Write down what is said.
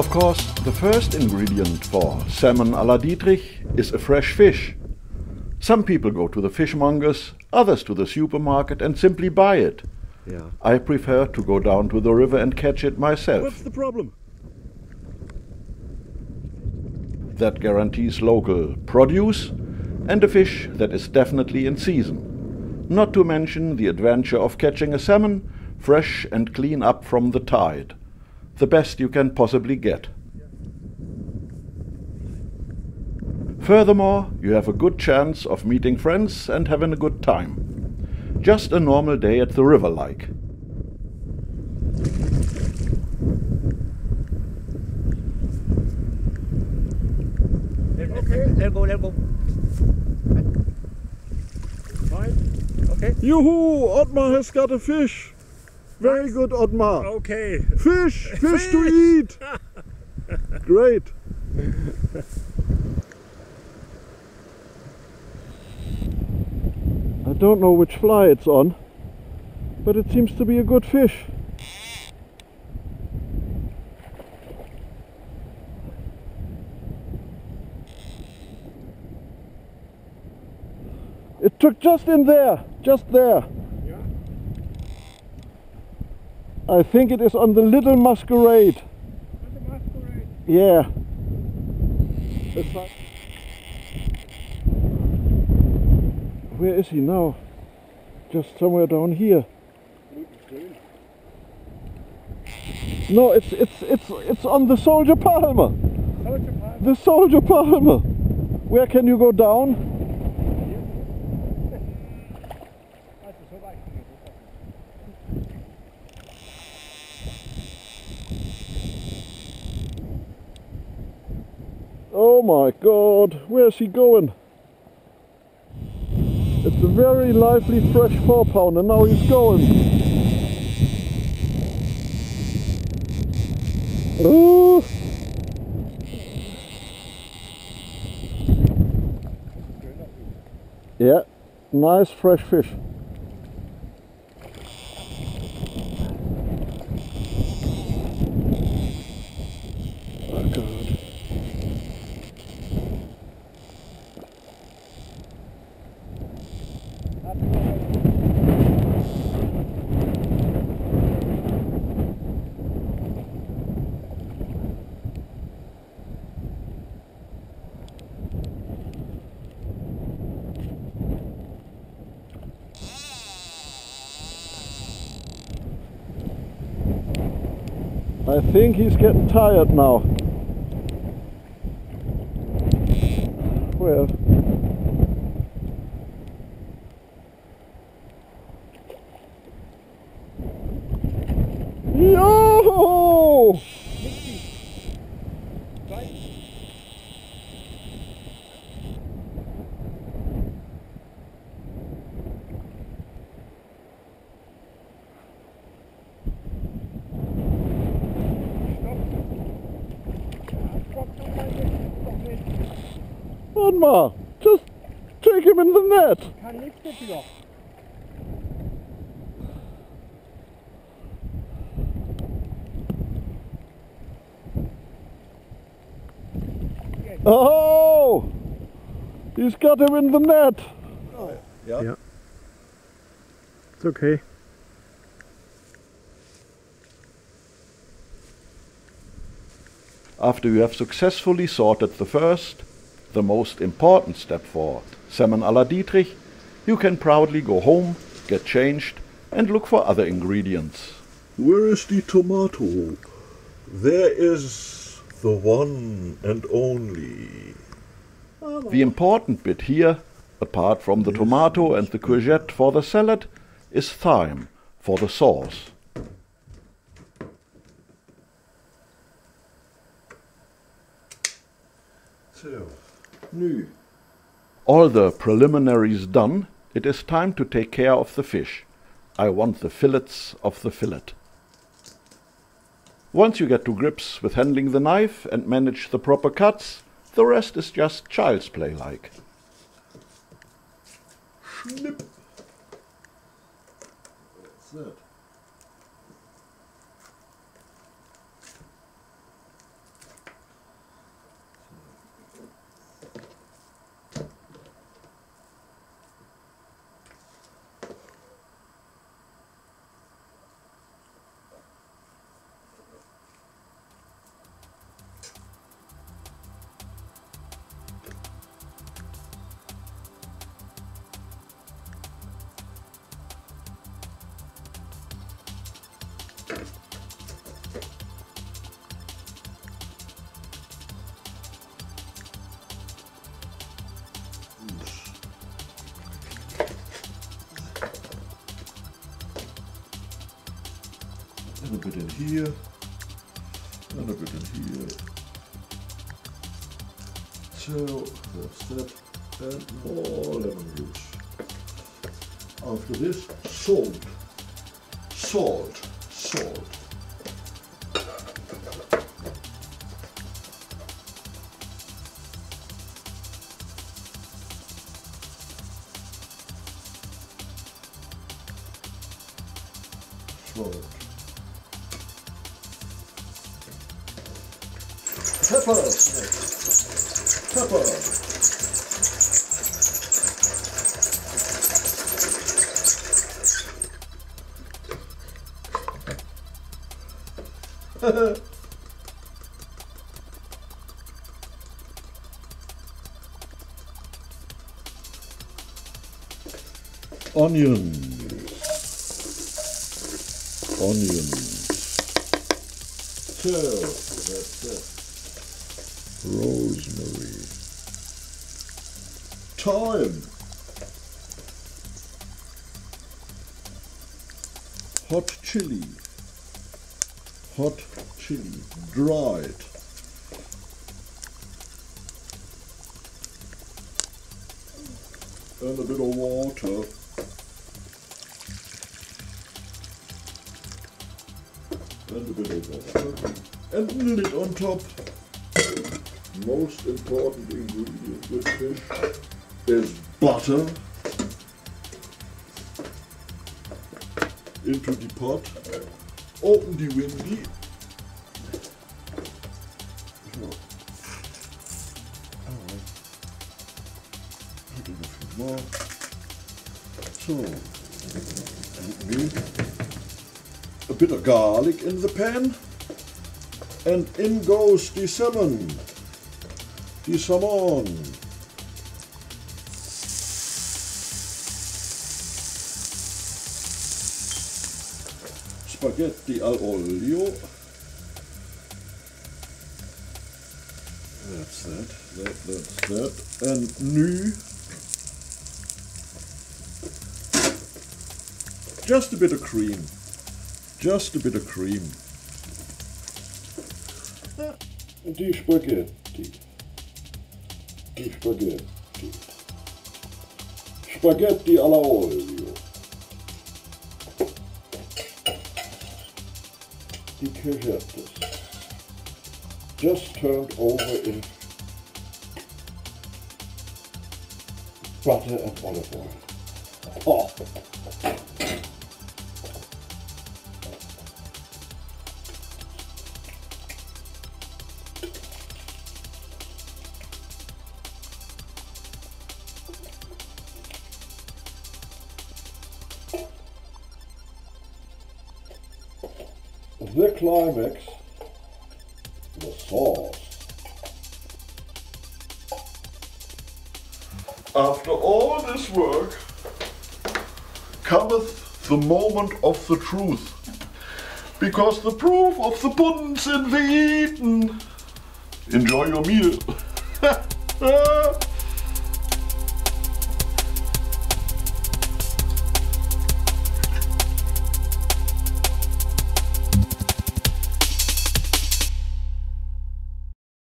Of course, the first ingredient for salmon à la Dietrich is a fresh fish. Some people go to the fishmongers, others to the supermarket and simply buy it. Yeah. I prefer to go down to the river and catch it myself. What's the problem? That guarantees local produce and a fish that is definitely in season. Not to mention the adventure of catching a salmon fresh and clean up from the tide. The best you can possibly get. Furthermore, you have a good chance of meeting friends and having a good time. Just a normal day at the river like. Okay. Let go, let go. Fine. Okay. Yoo-hoo! Otmar has got a fish. Very Nice. good, Otmar. Okay. Fish! Fish to eat! Great. I don't know which fly it's on, but it seems to be a good fish. It took just in there, just there. Yeah. I think it is on the little masquerade. the masquerade. Yeah. Where is he now? Just somewhere down here. No, it's it's it's it's on the soldier palmer. Soldier Park. The soldier palmer. Where can you go down? Also, so weit. Oh my god, where's he going? It's a very lively fresh four pounder, now he's going. Oh, yeah, nice fresh fish. Oh god. I think he's getting tired now. Well. Yo! Otmar, just take him in the net. Kann nichts. Oh! He's got him in the net. Yeah. Yeah. It's okay. After you have successfully sorted the first, the most important step forward, salmon à la Dietrich, you can proudly go home, get changed, and look for other ingredients. Where is the tomato? There is the one and only. The important bit here, apart from the tomato and the courgette for the salad, is thyme for the sauce. So, nu. All the preliminaries done, it is time to take care of the fish. I want the fillets of the fillet. Once you get to grips with handling the knife and manage the proper cuts, the rest is just child's play like. Snip. That's it. Bit in here. And a bit in here. So that's that. And more lemon juice. After this, salt. Salt. Salt. Salt. Peppers next. Pepper. Onions. Onions. So, that's it. Rosemary. Thyme. Hot chili. Hot chili. Dried. And a bit of water. And a bit of water. And lid on top. Most important ingredient with fish is butter into the pot. Open the windy. So. So, a bit of garlic in the pan. And in goes the salmon. Salmon. Spaghetti al olio. That's that, that, that's that. And nu. Just a bit of cream. Just a bit of cream. Die Spaghetti. Die Spaghetti. Spaghetti alla olio. Die Courgettes. Just turned over in butter and olive oil. Oh. The climax, the sauce. After all this work cometh the moment of the truth, because the proof of the pudding's in the eating. Enjoy your meal.